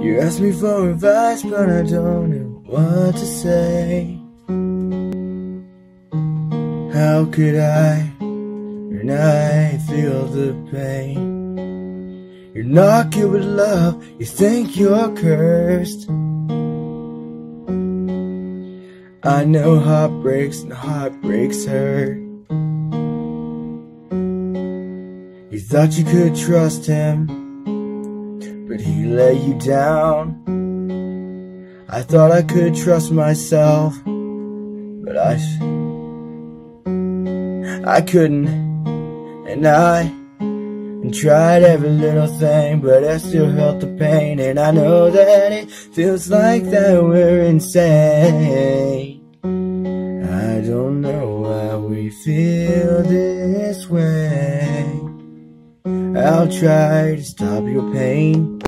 You ask me for advice, but I don't know what to say. How could I when I feel the pain? You're not good with love, you think you're cursed. I know heartbreaks and heartbreaks hurt. You thought you could trust him, but he let you down. I thought I could trust myself, but I, I couldn't, and I tried every little thing, but I still felt the pain, and I know that it feels like that we're insane. I don't know why we feel this way. I'll try to stop your pain.